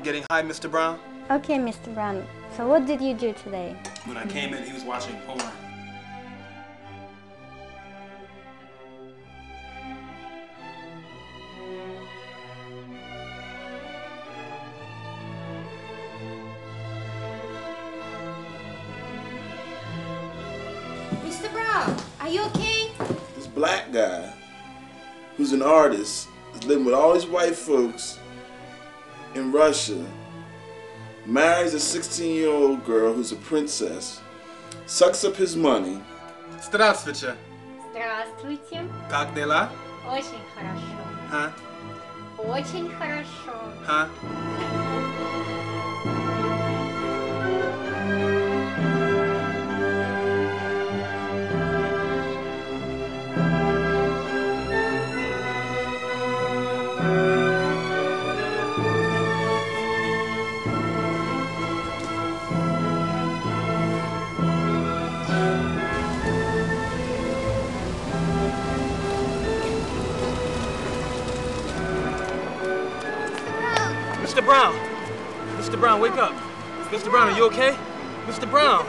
You getting high, Mr. Brown? Okay, Mr. Brown. So what did you do today? When I came in, he was watching porn. Mr. Brown, are you okay? This black guy, who's an artist, is living with all these white folks in Russia, marries a 16 year old girl who's a princess, sucks up his money. Здравствуйте. Здравствуйте. Как дела? Очень хорошо. Huh? Очень хорошо. Huh? Mr. Brown! Mr. Brown, wake up! Mr. Brown, are you okay? Mr. Brown!